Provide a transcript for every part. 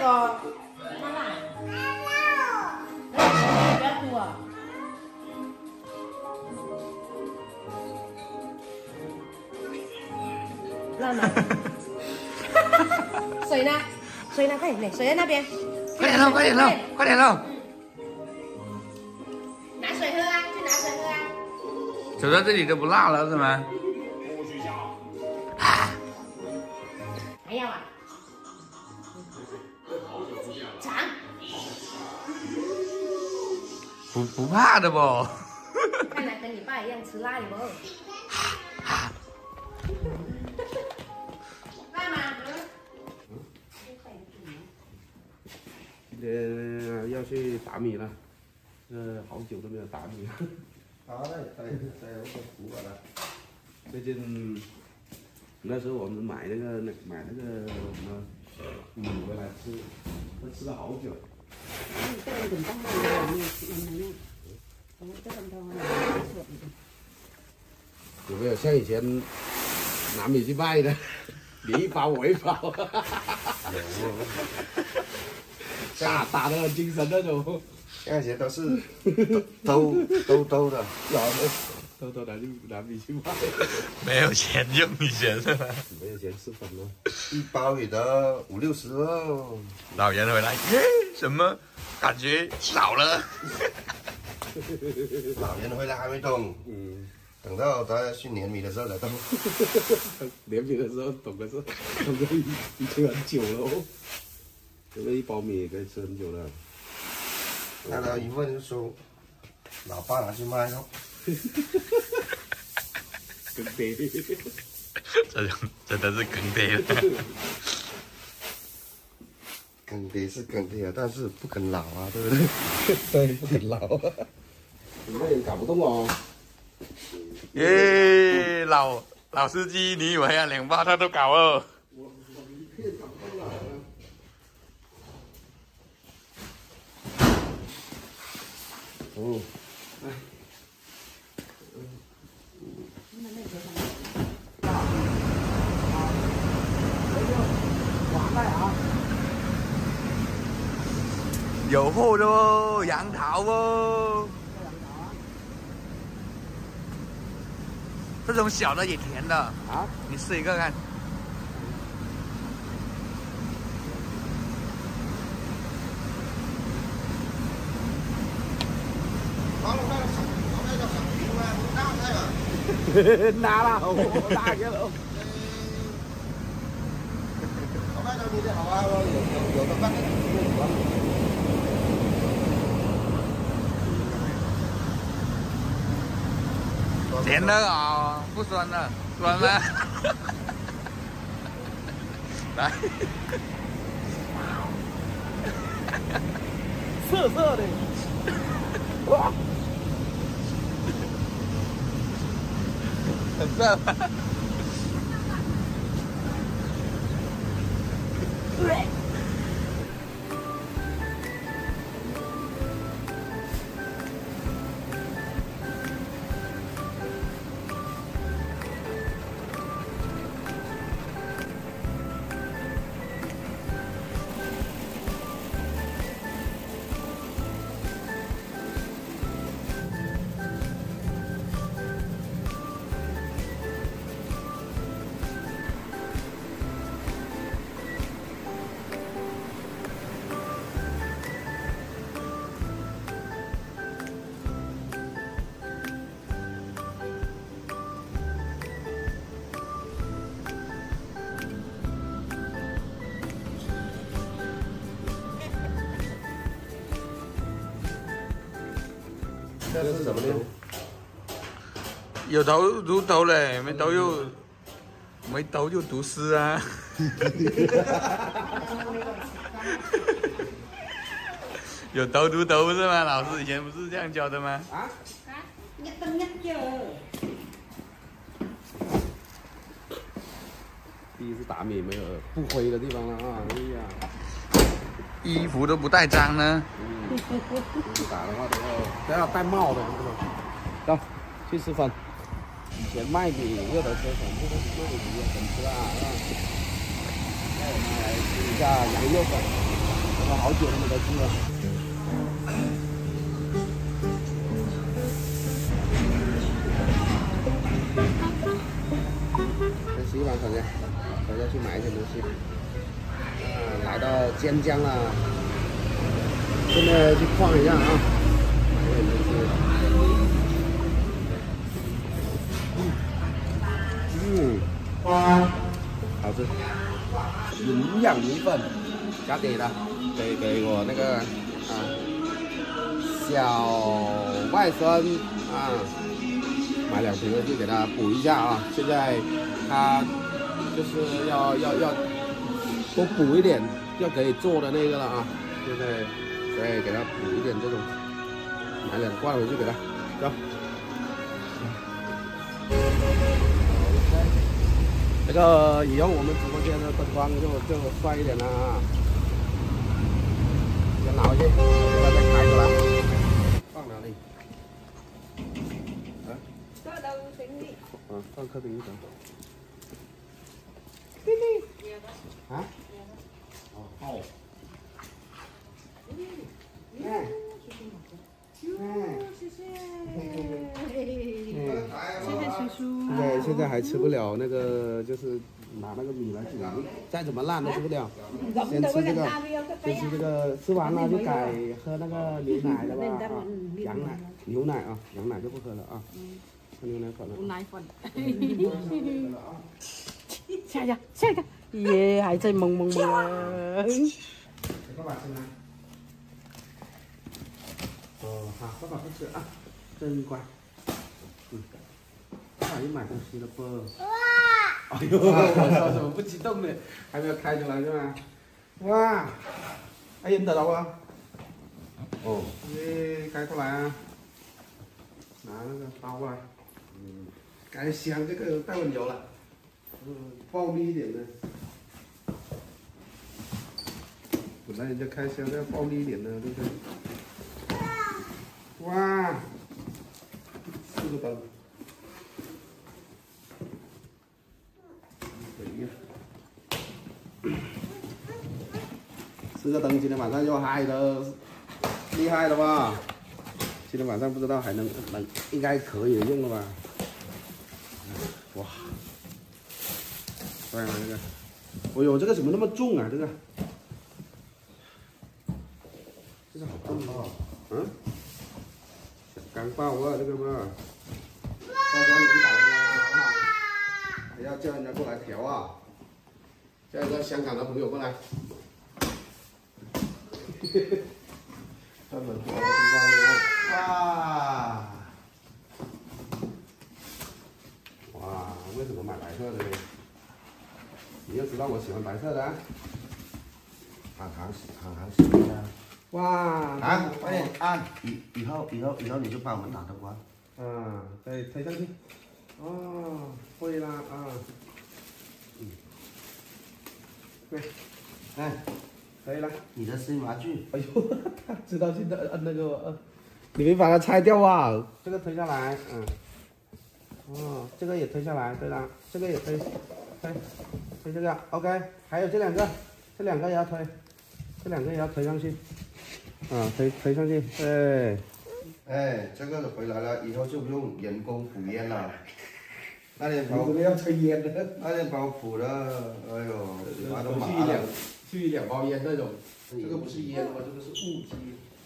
这样子啊？辣的哦，辣辣。不要哭哦。辣吗？水呢？水呢？快点，水在那边。快点喽，快点喽，快点喽！拿水喝啊，去拿水喝啊。走到这里都不辣了是吗？还要啊？不不怕的不？看来跟你爸一样吃辣的不？辣吗？今天要去打米了，呃，好久都没有打米了。好嘞，对对，我都服了。最近那时候我们买那个那买那个什么米回来吃，都吃了好久。有没有像以前拿米去卖的，你一包我一包，打打的很精神那种，现在都是兜兜兜的，然后偷偷拿去拿米去卖，没有钱用以前是吧？没有钱吃粉了。一包也得五六十哦。老人回来，耶，什么感觉少了？老人回来还没动，嗯，等到他去碾米的时候才动。碾米的时候懂的是，懂得已已经很久了哦。这个一包米也可以吃很久了。那他一问就说，老爸拿去卖了。跟爹，这种真的是更爹了。耕爹是耕爹啊，但是不肯老啊，对不对？对，不肯老。你们也搞不动哦。耶，老老司机，你以为啊，两包他都搞哦？我我一片搞不动了。哦，有货的哦，杨桃哦。这种小的也甜的啊，你试一个看。拿了，我拿去了。好卖到你的好啊，有有有的卖的。甜的啊、不酸的，酸吗？来，涩涩的。哇，很涩这是什么呢？有头读头嘞，没头又没头就读诗啊。有头读头是吗？老师以前不是这样教的吗？啊，nhất tâm nhất giờ 第一次打米没有不灰的地方了啊！哎呀，衣服都不带脏呢。打的话都要都要戴帽的，这种。走，去吃粉。以前卖米热头车粉，这个做的米也很吃啊，是吧？我们来吃一下羊肉粉，我们好久都没得吃了。先洗碗，首先，首先去买一些东西。来到尖江了，现在去逛一下啊，买点东西。嗯，好吃。营养米粉，加给的，给给我那个啊小外孙啊，买两瓶回去给他补一下啊。现在他就是要要要多补一点，要可以做的那个了啊。现在所以给他补一点这种，买两罐回去给他，走。这个以后我们直播间的灯光就就帅一点了啊！先拿回去，给它再开出来。放哪里？啊？啊，放客厅里头。啊？哦，好。哎。对，现在还吃不了那个，就是拿那个米来煮，再怎么烂都吃不了。先吃这个，先吃这个，吃完了就改喝那个牛奶了吧？啊，羊奶，牛奶啊，羊奶就不喝了啊，喝牛奶粉了。奶粉。下一个，下一个，耶，还在萌萌萌。给爸爸吃吗？哦，好，爸爸不吃啊，又买东西了不？哇！哎呦，我操，怎么不激动呢？还没有开出来是吧？哇！哎，认得到啊？哦，你开过来啊？拿那个刀过来。嗯，改香这个太温柔了。嗯，暴力一点的。本来人家开箱要暴力一点的，对不对？哇，四个灯，对呀，这个灯，今天晚上就嗨的厉害了吧？今天晚上不知道还能能应该可以用了吧？哇，帅吗这个？哎呦，这个怎么那么重啊？这个，这个好重啊！嗯。刚爆啊，这个嘛，到时候你去打人家啊，还要叫人家过来调啊，叫一个香港的朋友过来，专门调灯光的啊，哇，哇，为什么买白色的呢？你要知道我喜欢白色的、啊，行行行行行啊！哇，啊，快点按，以以后以后以后你就帮我们打灯光。啊，对，推上去。哦，会啦啊。嗯。对，哎，可以了。你的新玩具，哎呦，他知道现在摁那个呃，你没把它拆掉啊？这个推下来，嗯。哦，这个也推下来，对了，这个也推，推，推这个，OK。还有这两个，这两个也要推，这两个也要推上去。嗯，推推上去，对。哎，这个回来了以后就不用人工补烟了。那天把我你要抽烟的，那天把我补的，哎呦，嘴巴都麻去两了。去两包烟那种，这个不是烟哦，这个是雾机。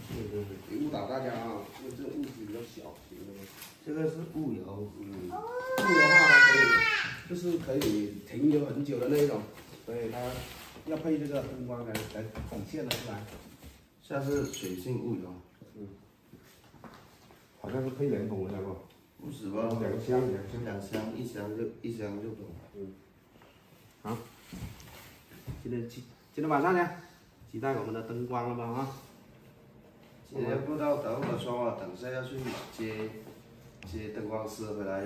对对对，别误导大家啊，因为这个雾机比较小型的嘛。这个是雾油，嗯，雾的话它可以，就是可以停留很久的那一种，所以它要配这个灯光来来展现的出来。下是水性雾油，嗯好像是配两桶的那个，不止吧？两箱两箱。两箱，一箱就一箱就懂。好，今天期今天晚上呢，期待我们的灯光了吧啊！今天不知道等会儿说了，等下要去接接灯光师回来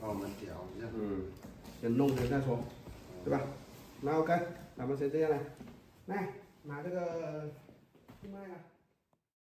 帮我们调一下。嗯，先弄开再说，对吧？那 OK，咱们先这样来，来拿这个麦了。